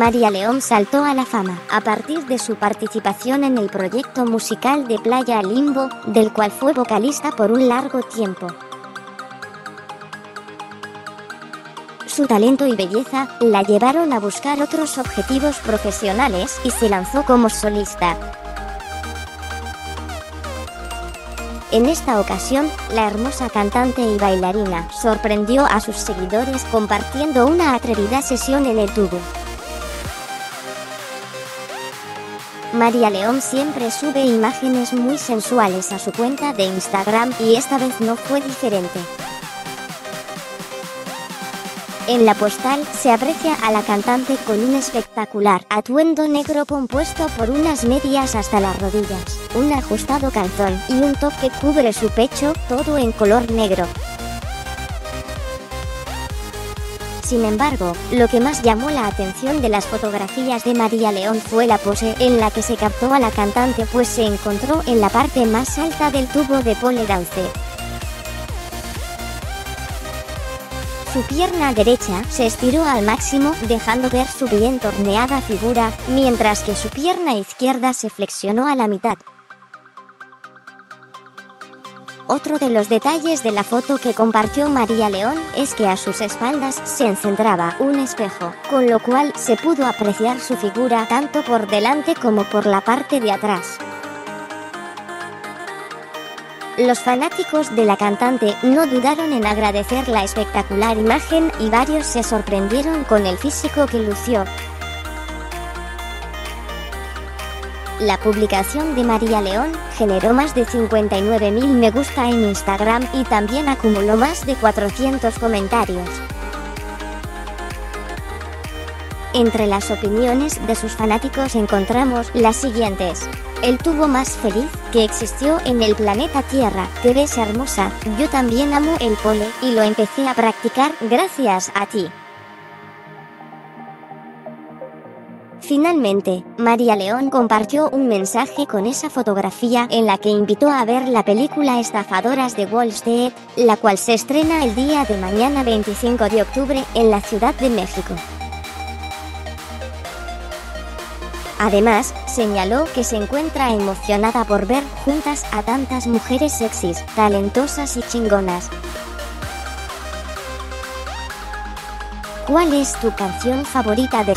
María León saltó a la fama a partir de su participación en el proyecto musical de Playa Limbo, del cual fue vocalista por un largo tiempo. Su talento y belleza la llevaron a buscar otros objetivos profesionales y se lanzó como solista. En esta ocasión, la hermosa cantante y bailarina sorprendió a sus seguidores compartiendo una atrevida sesión en el tubo. María León siempre sube imágenes muy sensuales a su cuenta de Instagram y esta vez no fue diferente. En la postal se aprecia a la cantante con un espectacular atuendo negro compuesto por unas medias hasta las rodillas, un ajustado calzón y un top que cubre su pecho, todo en color negro. Sin embargo, lo que más llamó la atención de las fotografías de María León fue la pose en la que se captó a la cantante pues se encontró en la parte más alta del tubo de pole dance. Su pierna derecha se estiró al máximo dejando ver su bien torneada figura, mientras que su pierna izquierda se flexionó a la mitad. Otro de los detalles de la foto que compartió María León es que a sus espaldas se encentraba un espejo, con lo cual se pudo apreciar su figura tanto por delante como por la parte de atrás. Los fanáticos de la cantante no dudaron en agradecer la espectacular imagen y varios se sorprendieron con el físico que lució. La publicación de María León generó más de 59.000 me gusta en Instagram y también acumuló más de 400 comentarios. Entre las opiniones de sus fanáticos encontramos las siguientes. El tubo más feliz que existió en el planeta Tierra. Te ves hermosa. Yo también amo el pole y lo empecé a practicar gracias a ti. Finalmente, María León compartió un mensaje con esa fotografía en la que invitó a ver la película Estafadoras de Wall Street, la cual se estrena el día de mañana 25 de octubre en la Ciudad de México. Además, señaló que se encuentra emocionada por ver juntas a tantas mujeres sexys, talentosas y chingonas. ¿Cuál es tu canción favorita de...